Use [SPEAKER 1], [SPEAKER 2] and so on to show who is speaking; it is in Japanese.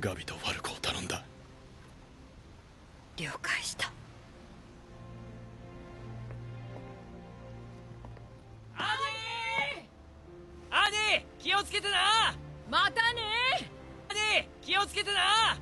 [SPEAKER 1] ガビとファルコを頼んだ。
[SPEAKER 2] 了解した。
[SPEAKER 3] アニー！アニー！気をつけてな！
[SPEAKER 2] またね！
[SPEAKER 3] アニー！気をつけてな！